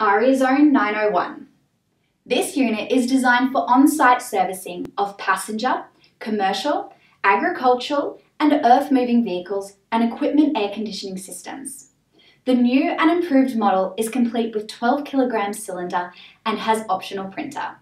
Ariazone 901. This unit is designed for on-site servicing of passenger, commercial, agricultural and earth-moving vehicles and equipment air conditioning systems. The new and improved model is complete with 12 kilogram cylinder and has optional printer.